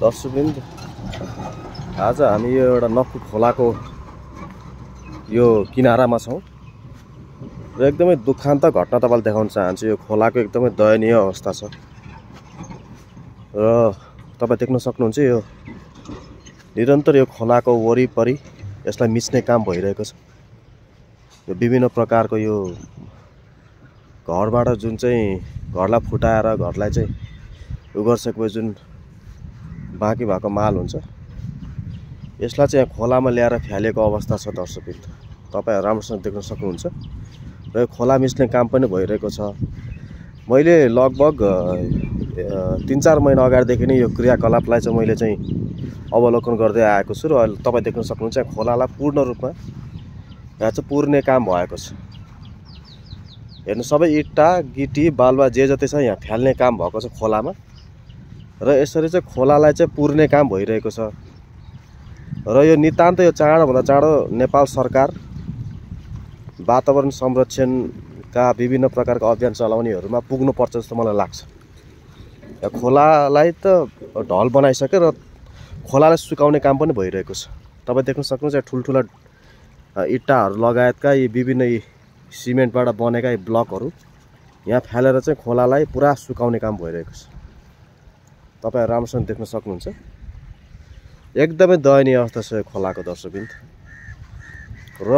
दर्शकबिन्द आज हामी यो एउटा नक्कु खोलाको यो किनारामा छौँ र एकदमै दुःखान्त घटना तपाईँलाई देखाउन चाहन्छु। यो खोलाको एकदमै दयनीय अवस्था छ। र तपाईँ देख्न सक्नुहुन्छ यो निरन्तर यो खोलाको वरिपरि यसलाई मिच्ने काम भइरहेको छ। यो विभिन्न प्रकारको यो घरबाट जुन चाहिँ घरलाई फुटाएर घरलाई चाहिँ उ गरिसकेपछि जुन बाँकी भएको माल हुन्छ। यसलाई चाहिँ खोलामा ल्याएर फ्यालेको अवस्था छ दर्शकबिन्द तपाईँहरू राम्रोसँग देख्न सक्नुहुन्छ। र यो खोला मिच्ने काम पनि भइरहेको छ। मैले लगभग तिन चार महिना अगाडिदेखि नै यो क्रियाकलापलाई चाहिँ मैले चाहिँ अवलोकन गर्दै आएको छु र अहिले तपाईँ देख्न सक्नुहुन्छ खोलालाई पूर्ण रूपमा यहाँ चाहिँ पुर्ने काम भएको छ। हेर्नु सबै इट्टा गिटी बालुवा जे जति छ यहाँ फ्याल्ने काम भएको छ खोलामा। र यसरी चाहिँ खोलालाई चाहिँ पुर्ने काम भइरहेको छ। र यो नितान्त यो चाँडोभन्दा चाँडो नेपाल सरकार वातावरण संरक्षणका विभिन्न प्रकारका अभियान चलाउनेहरूमा पुग्नुपर्छ जस्तो मलाई लाग्छ। खोलालाई त ढल बनाइसक्यो र खोलालाई सुकाउने काम पनि भइरहेको छ। तपाईँ देख्न सक्नुहुन्छ ठुल्ठुला इट्टाहरू लगायतका यी विभिन्न यी सिमेन्टबाट बनेका यी ब्लकहरू यहाँ फ्यालेर चाहिँ खोलालाई पुरा सुकाउने काम भइरहेको छ। तपाईँहरू राम्रोसँग देख्न सक्नुहुन्छ। एकदमै दयनीय अवस्था छ यो खोलाको दर्शकबिन्द र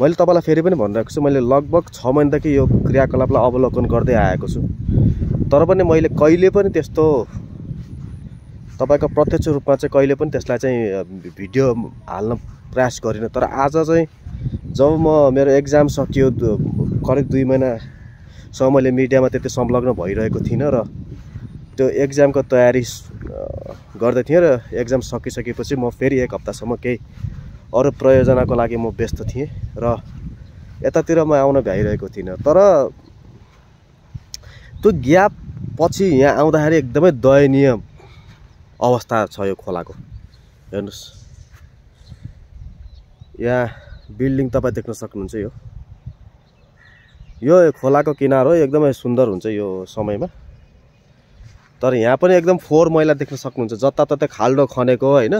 मैले तपाईँलाई फेरि पनि भनिरहेको छु मैले लगभग छ महिनादेखि यो क्रियाकलापलाई अवलोकन गर्दै आएको छु। तर पनि मैले कहिले पनि त्यस्तो तपाईँको प्रत्यक्ष रूपमा चाहिँ कहिले पनि त्यसलाई चाहिँ भिडियो हाल्न प्रयास गरिनँ। तर आज चाहिँ जब म मेरो एक्जाम सकियो करिब दुई महिनासम्म मैले मिडियामा त्यति संलग्न भइरहेको थिइनँ र त्यो एक्जामको तयारी गर्दै थिएँ र एक्जाम सकिसकेपछि म फेरि एक हप्तासम्म केही अरू प्रयोजनाको लागि म व्यस्त थिएँ र यतातिर म आउन भ्याइरहेको थिइनँ। तर त्यो ग्याप पछि यहाँ आउँदाखेरि एकदमै दयनीय अवस्था छ यो खोलाको। हेर्नुहोस्। यहाँ बिल्डिङ तपाईँ देख्न सक्नुहुन्छ यो। यो खोलाको किनार हो एकदमै सुन्दर हुन्छ यो समयमा। तर यहाँ पनि एकदम फोहोर मैला देख्न सक्नुहुन्छ। जताततै खाल्डो खनेको होइन?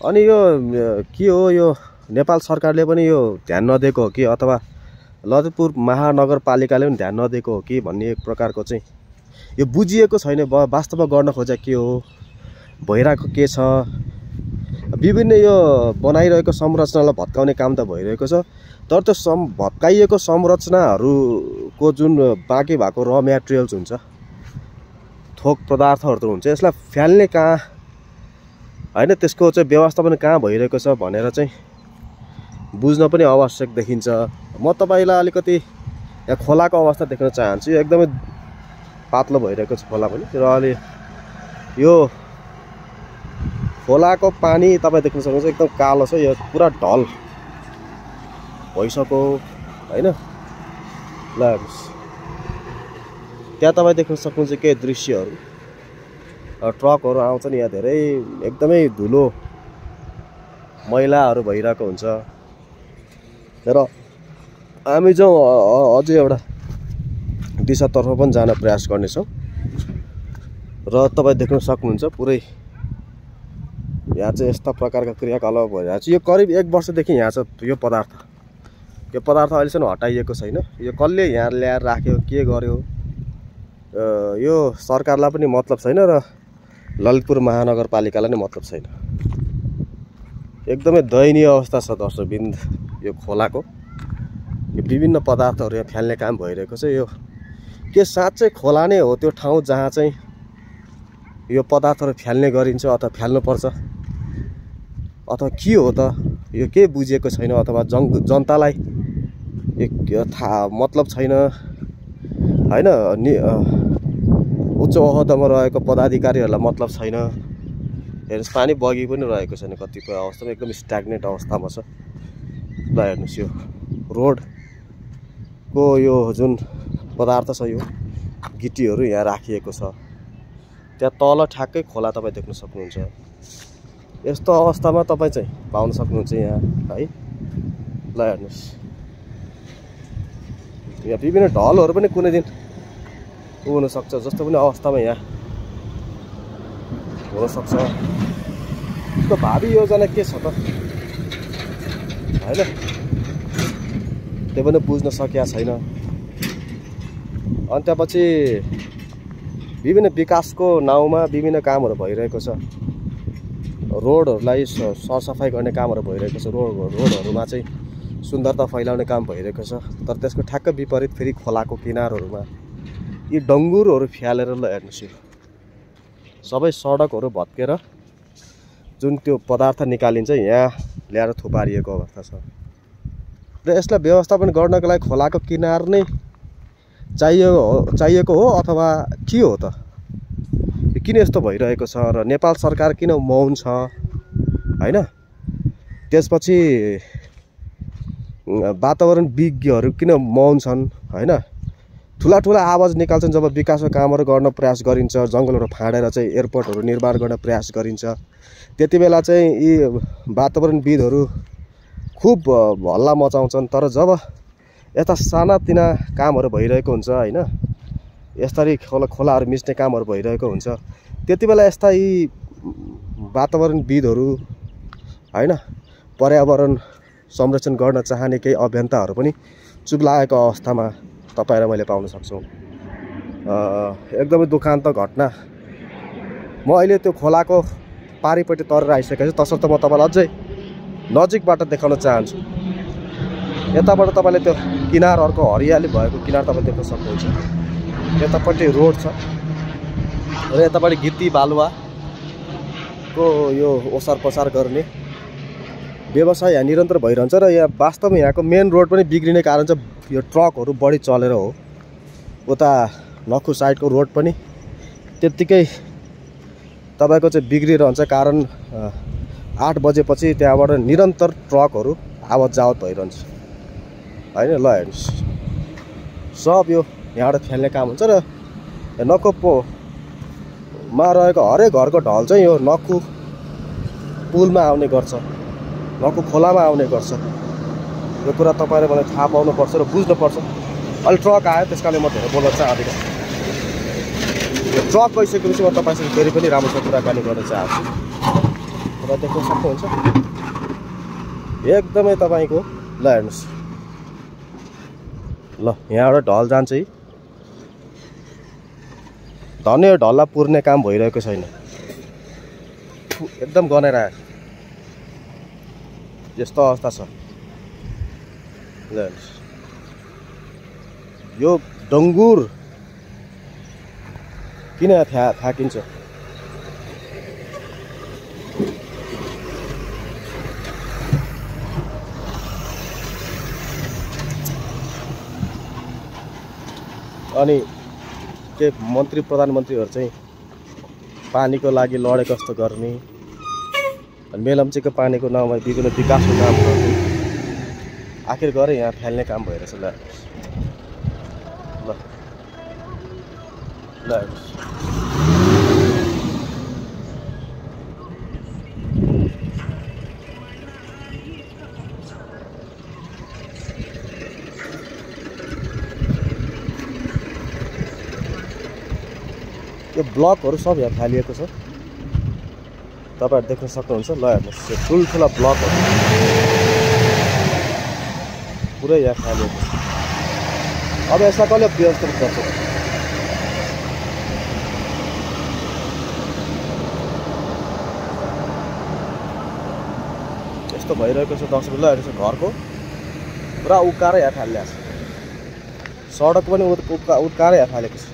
अनि यो के हो यो नेपाल सरकारले पनि यो ध्यान नदिएको हो कि? अथवा ललितपुर महानगरपालिकाले पनि ध्यान नदिएको हो कि भन्ने एक प्रकारको चाहिँ यो बुझिएको छैन। वास्तवमा गर्न खोजेको के हो? भइरहेको के छ? विभिन्न यो बनाइरहेको संरचनालाई भत्काउने काम त भइरहेको छ। तर त्यो सम भत्काइएको संरचनाहरूको जुन बाँकी भएको र मेटेरियल्स हुन्छ थोक पदार्थहरू हुन्छ। यसलाई फ्याल्ने कहाँ? होइन त्यसको चाहिँ व्यवस्थापन कहाँ भइरहेको छ भनेर चाहिँ बुझ्न पनि आवश्यक देखिन्छ। म तपाईँलाई अलिकति यहाँ खोलाको अवस्था देख्न चाहन्छु। एकदमै पातलो भइरहेको छ खोला पनि। र अहिले यो खोलाको पानी तपाईँ देख्न सक्नुहुन्छ एकदम कालो छ। यो पुरा ढल भइसक्यो। होइन? ल त्यहाँ तपाईँ देख्न सक्नुहुन्छ केही दृश्यहरू? ट्रकहरू आउँछन् यहाँ धेरै एकदमै धुलो मैलाहरू भइरहेको हुन्छ। र हामी चाहिँ अझै एउटा दिशातर्फ पनि जान प्रयास गर्नेछौँ। र तपाईँ देख्न सक्नुहुन्छ पुरै यहाँ चाहिँ यस्ता प्रकारका क्रियाकलाप भइरहेको छ। यो करिब एक वर्षदेखि यहाँ छ यो पदार्थ। यो पदार्थ अहिलेसम्म हटाइएको छैन। यो कसले यहाँ ल्याएर राख्यो के गर्यो? यो सरकारलाई पनि मतलब छैन र ललितपुर महानगरपालिकालाई नै मतलब छैन। एकदमै दयनीय अवस्था छ दर्शकबिन्द यो खोलाको। यो विभिन्न पदार्थहरू यहाँ फ्याल्ने काम भइरहेको छ। यो के साँच्चै खोला नै हो त्यो ठाउँ जहाँ चाहिँ यो पदार्थहरू फ्याल्ने गरिन्छ अथवा फ्याल्नुपर्छ? अथवा के हो त? यो के बुझिएको छैन अथवा जङ जनतालाई थाहा मतलब छैन। होइन नि उच्च ओहदामा रहेको पदाधिकारीहरूलाई मतलब छैन। हेर्नुहोस् पानी बगी पनि रहेको छैन कतिपय अवस्थामा एकदम स्ट्याग्नेट अवस्थामा छ। ल हेर्नुहोस् यो रोडको यो जुन पदार्थ छ यो गिटीहरू यहाँ राखिएको छ। त्यहाँ तल ठ्याक्कै खोला तपाईँ देख्न सक्नुहुन्छ। यस्तो अवस्थामा तपाईँ चाहिँ पाउन सक्नुहुन्छ यहाँ है? ल हेर्नुहोस्। यहाँ विभिन्न ढलहरू पनि कुनै दिन उ हुनसक्छ जस्तो पनि अवस्थामा यहाँ हुनसक्छ। त्यसको भावी योजना के छ त? होइन। त्यो पनि बुझ्न सकिया छैन। अनि त्यसपछि विभिन्न विकासको नाउँमा विभिन्न कामहरू भइरहेको छ। रोडहरूलाई सरसफाइ गर्ने कामहरू भइरहेको छ। रोड रोडहरूमा चाहिँ सुन्दरता फैलाउने काम भइरहेको छ। तर त्यसको ठ्याक्क विपरीत फेरि खोलाको किनारहरूमा यी डङ्गुरहरू फ्यालेर ल हेर्नुहोस् यो सबै सडकहरू भत्केर जुन त्यो पदार्थ निकालिन्छ यहाँ ल्याएर थुपारिएको अवस्था छ। र यसलाई व्यवस्थापन गर्नको लागि खोलाको किनार नै हो चाहिएको हो अथवा के हो त? किन यस्तो भइरहेको छ र नेपाल सरकार किन मौन छ? होइन? त्यसपछि वातावरण विज्ञहरू किन मौन छन्? होइन? ठुला ठुला आवाज निकाल्छन् जब विकासको कामहरू गर्न प्रयास गरिन्छ जङ्गलहरू फाँडेर चाहिँ एयरपोर्टहरू निर्माण गर्न प्रयास गरिन्छ। त्यति बेला चाहिँ यी वातावरणविदहरू खुब हल्ला मचाउँछन्। तर जब यता सानातिना कामहरू भइरहेको हुन्छ होइन यसरी खोला खोलाहरू मिच्ने कामहरू भइरहेको हुन्छ त्यति बेला यस्ता यी वातावरणविदहरू होइन पर्यावरण संरक्षण गर्न चाहने केही अभियन्ताहरू पनि चुप लागेको अवस्थामा तपाईँ र मैले पाउन सक्छौँ। एकदमै दुखान्त घटना। म अहिले त्यो खोलाको पारिपट्टि तरेर आइसकेको छु तसर्थ म तपाईँलाई अझै नजिकबाट देखाउन चाहन्छु। यताबाट तपाईँले त्यो किनार अर्को हरियाली भएको किनार तपाईँ देख्न सक्नुहुन्छ। यतापट्टि रोड छ र यतापट्टि गिटी बालुवाको यो ओसार पसार गर्ने व्यवसाय यहाँ निरन्तर भइरहन्छ र यहाँ वास्तवमा यहाँको मेन रोड पनि बिग्रिने कारण चाहिँ यो ट्रकहरू बढी चलेर हो। उता नखु साइडको रोड पनि त्यत्तिकै तपाईँको चाहिँ बिग्रिरहन्छ कारण आठ बजेपछि त्यहाँबाट निरन्तर ट्रकहरू आवत जावत भइरहन्छ। होइन? ल हेर्नुहोस्। सब यो यहाँबाट खेल्ने काम हुन्छ र नक्कु पोमा रहेको हरेक घरको ढल चाहिँ यो नक्कु पुलमा आउने गर्छ। नक्कु खोलामा आउने गर्छ। यो कुरा तपाईँले मलाई थाहा पाउनुपर्छ र बुझ्नुपर्छ। अहिले ट्रक आयो त्यस कारणले म धेरै बोल्न चाहदिनँ। यो ट्रक गइसकेपछि म तपाईँसँग फेरि पनि राम्रोसँग कुराकानी गर्न चाहन्छु। तपाईँ देख्न सक्नुहुन्छ? एकदमै तपाईँको ल हेर्नुहोस्। ल यहाँबाट ढल जान्छ है। धन्य यो ढललाई पुर्ने काम भइरहेको छैन। एकदम गनेर आयो यस्तो अवस्था छ ल यो डङ्गुर किन थ्या थाकिन्छ अनि के मन्त्री प्रधानमन्त्रीहरू चाहिँ पानीको लागि लडे कस्तो गर्ने? अनि मेलम्चीको पानीको नाउँमा विभिन्न विकासको काम गर्ने आखिर गएर यहाँ फ्याल्ने काम भइरहेछ ल। ल। यो ब्लकहरू सब यहाँ फालिएको छ। तपाईँहरू देख्न सक्नुहुन्छ। ल, हेर्नुहोस्, यो यहाँ छ अब यसलाई कसले व्यवस्थित गर्छ? यस्तो भइरहेको छ दस ल, हेर्नुहोस् घरको। पुरा उक्काएर यहाँ सडक यहाँ फालेको छ।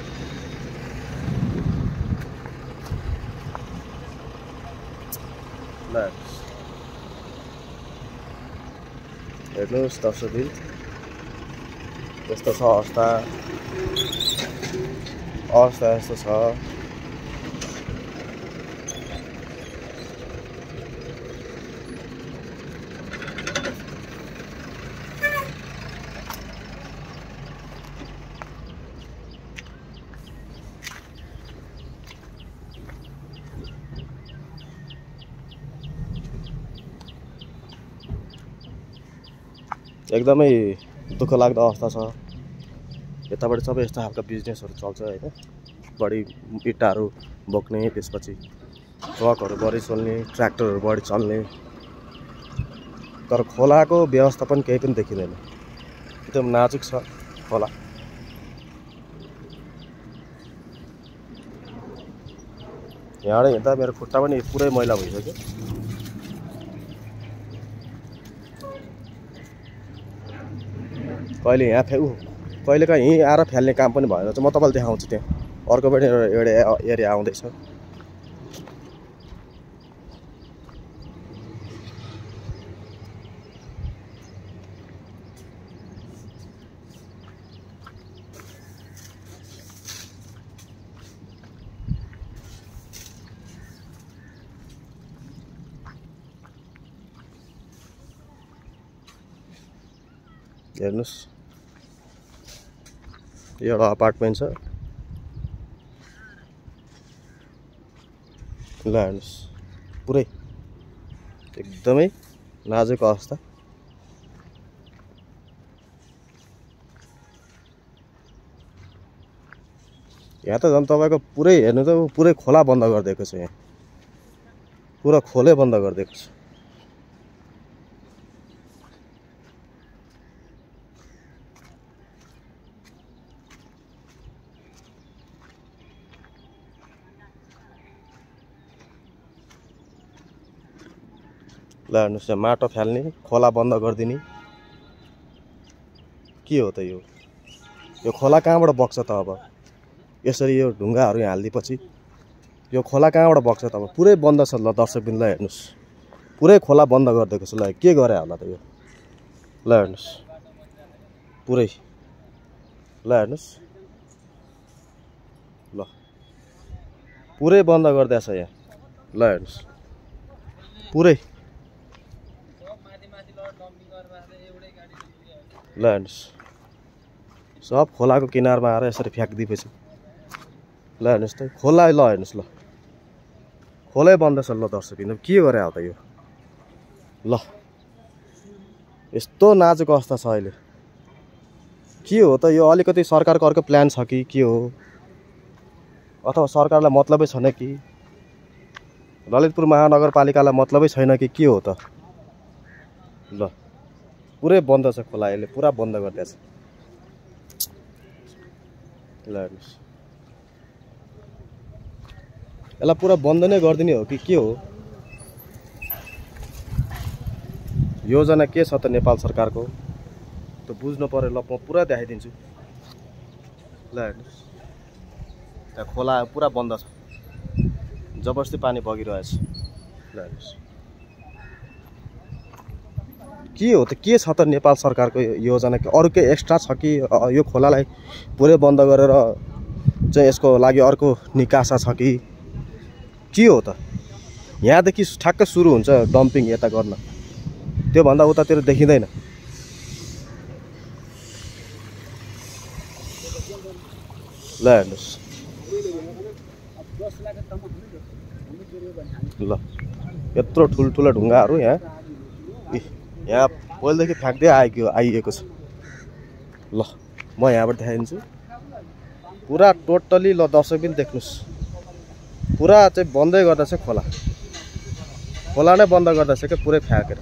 हेर्नुहोस् दर्शकबिन यस्तो छ अवस्था अवस्था यस्तो छ एकदमै दुःख लाग्दो अवस्था छ। यताबाट सबै यस्तो खालको बिजनेसहरू चल्छ होइन। बढी इँटाहरू बोक्ने त्यसपछि ट्रकहरू बढी चल्ने ट्र्याक्टरहरू बढी चल्ने। तर खोलाको व्यवस्थापन केही पनि देखिँदैन। एकदम नाजुक छ खोला। यहाँबाट हिँड्दा मेरो खुट्टा पनि पुरै मैला भइसक्यो। कहिले यहाँ फे ऊ कहिलेकाहीँ यहीँ आएर फ्याल्ने काम पनि चाहिँ म तपाईँलाई देखाउँछु त्यहाँ। अर्को पनि एउटा एरिया आउँदैछ। हेर्नुहोस्। एउटा अपार्टमेन्ट छ। ल हेर्नुहोस्। पुरै। एकदमै नाजुक अवस्था। यहाँ त झन् तपाईँको पुरै हेर्नु त पुरै खोला बन्द गरिदिएको छ यहाँ। पुरा खोलै बन्द गरिदिएको छ। ल हेर्नुहोस् यहाँ माटो फ्याल्ने खोला बन्द गरिदिने। के हो त यो? यो खोला कहाँबाट बग्छ त अब? यसरी यो ढुङ्गाहरू यहाँ हालिदिएपछि। यो खोला कहाँबाट बग्छ त अब? पुरै बन्द छ ल दर्शकबिन ल हेर्नुहोस्। पुरै खोला बन्द गरिदिएको छ ल के गरे होला त यो? ल हेर्नुहोस्। पुरै। ल हेर्नुहोस्। ल। पुरै बन्द गरिदिएछ यहाँ। ल हेर्नुहोस्। पुरै। ल हेर्नुहोस्। सब खोलाको किनारमा आएर यसरी फ्याँकिदिएपछि। ल हेर्नुहोस् त खोला ल हेर्नुहोस् ल। खोलै बन्द छ ल दर्शक बिन्दु के गरे हो त यो? ल। यस्तो नाजुक अवस्था छ अहिले। के हो त यो? अलिकति सरकारको अर्को प्लान छ कि के हो? अथवा सरकारलाई मतलबै छैन कि? ललितपुर महानगरपालिकालाई मतलबै छैन कि के हो त? ल। पुरै बन्द छ खोला यसले पुरा बन्द गरिदिएछ। ल हेर्नुहोस्। यसलाई पुरा बन्द नै गरिदिने हो कि के हो? योजना के छ त नेपाल सरकारको? त बुझ्नु पऱ्यो ल म पुरा देखाइदिन्छु। ल हेर्नुहोस्। त्यहाँ खोला पुरा बन्द छ। जबरजस्ती पानी बगिरहेछ। ल हेर्नुहोस्। के हो त के छ त नेपाल सरकारको योजना अरू केही एक्स्ट्रा छ कि यो खोलालाई पुरै बन्द गरेर चाहिँ यसको लागि अर्को निकासा छ कि? के हो त? यहाँदेखि ठ्याक्कै सुरु हुन्छ डम्पिङ यता गर्न। त्योभन्दा उतातिर देखिँदैन। ल हेर्नुहोस्। ल यत्रो ठुल्ठुलो ढुङ्गाहरू यहाँ। यहाँ पहिलेदेखि फ्याँक्दै आएको आइएको छ। ल म यहाँबाट देखाइदिन्छु। पुरा टोटल्ली ल दर्शक पनि देख्नुहोस्। पुरा चाहिँ बन्दै गर्दैछ खोला। खोला नै बन्द गर्दैछ क्या पुरै फ्याँकेर।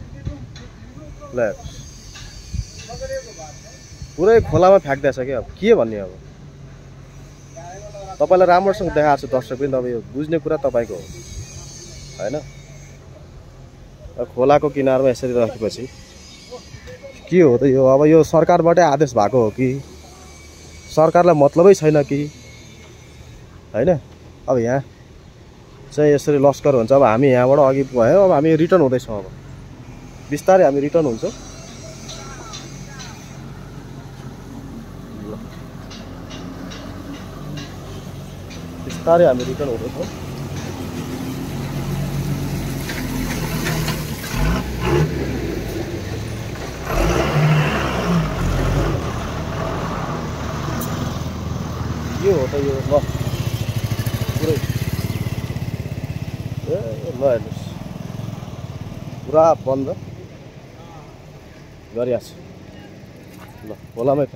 ल पुरै खोलामा फ्याँक्दैछ क्या अब। के भन्ने अब? तपाईँलाई राम्रोसँग देखाएको छु दर्शक पनि अब यो बुझ्ने कुरा तपाईँको हो। होइन? खोलाको किनारमा यसरी राखेपछि के हो त यो? अब यो सरकारबाटै आदेश भएको हो कि? सरकारलाई मतलबै छैन कि? होइन? अब यहाँ चाहिँ यसरी लस्कर हुन्छ। अब हामी यहाँबाट अघि भयो। अब हामी रिटर्न हुँदैछौँ अब। बिस्तारै हामी रिटर्न हुन्छौँ। बिस्तारै हामी रिटर्न हुँदैछौँ। के हो त यो ल। पुरै। ए ल हेर्नुहोस्। पुरा बन्द। गरिएको छ ल खोलामै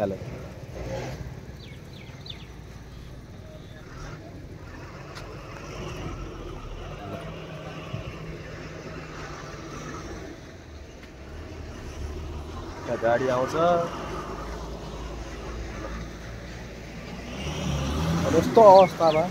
गाडी आउँछ। यस्तो अवस्थामा